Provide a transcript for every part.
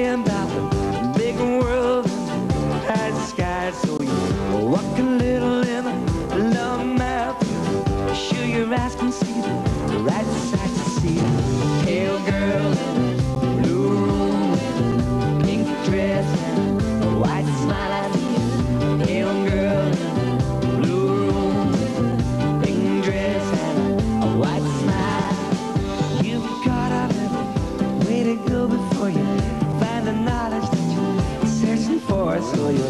worrying about the big world and the night sky. So you walk a little in the love map. Sure your eyes can see the right side to see the pale girl in blue room, pink dress and a white smile. Pale girl in blue room, pink dress and a white smile. You've got a way to go before you saw you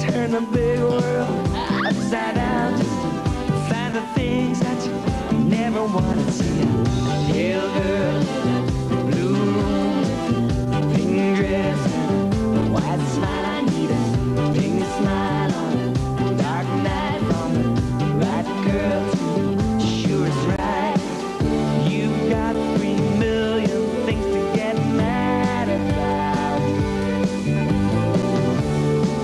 turn the big world upside down.